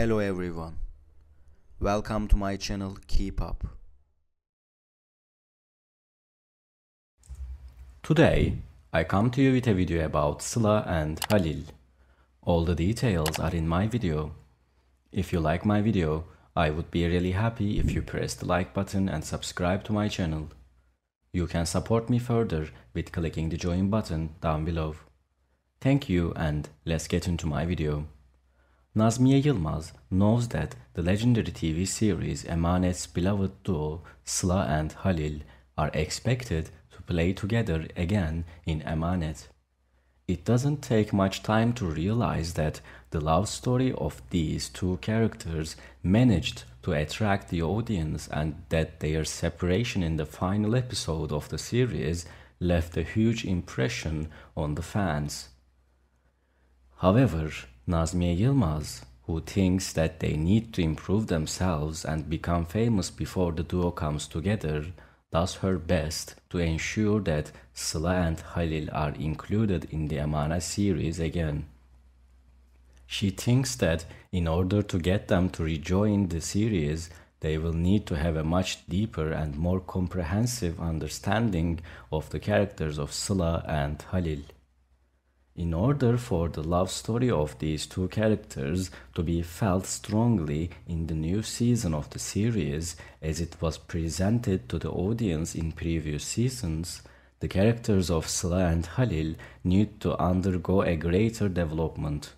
Hello everyone. Welcome to my channel Keep Up. Today, I come to you with a video about Sıla and Halil. All the details are in my video. If you like my video, I would be really happy if you press the like button and subscribe to my channel. You can support me further with clicking the join button down below. Thank you and let's get into my video. Nazmiye Yılmaz knows that the legendary TV series Emanet's beloved duo Sıla and Halil are expected to play together again in Emanet. It doesn't take much time to realize that the love story of these two characters managed to attract the audience and that their separation in the final episode of the series left a huge impression on the fans. However, Nazmiye Yılmaz, who thinks that they need to improve themselves and become famous before the duo comes together, does her best to ensure that Sıla and Halil are included in the Emanet series again. She thinks that in order to get them to rejoin the series, they will need to have a much deeper and more comprehensive understanding of the characters of Sıla and Halil. In order for the love story of these two characters to be felt strongly in the new season of the series as it was presented to the audience in previous seasons, the characters of Sıla and Halil need to undergo a greater development.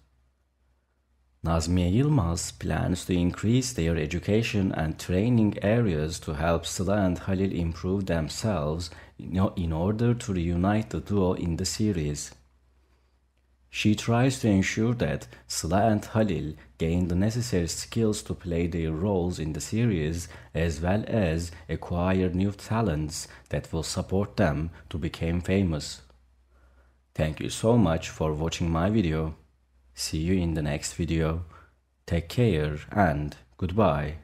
Nazmiye Yılmaz plans to increase their education and training areas to help Sıla and Halil improve themselves in order to reunite the duo in the series. She tries to ensure that Sıla and Halil gain the necessary skills to play their roles in the series as well as acquire new talents that will support them to become famous. Thank you so much for watching my video. See you in the next video. Take care and goodbye.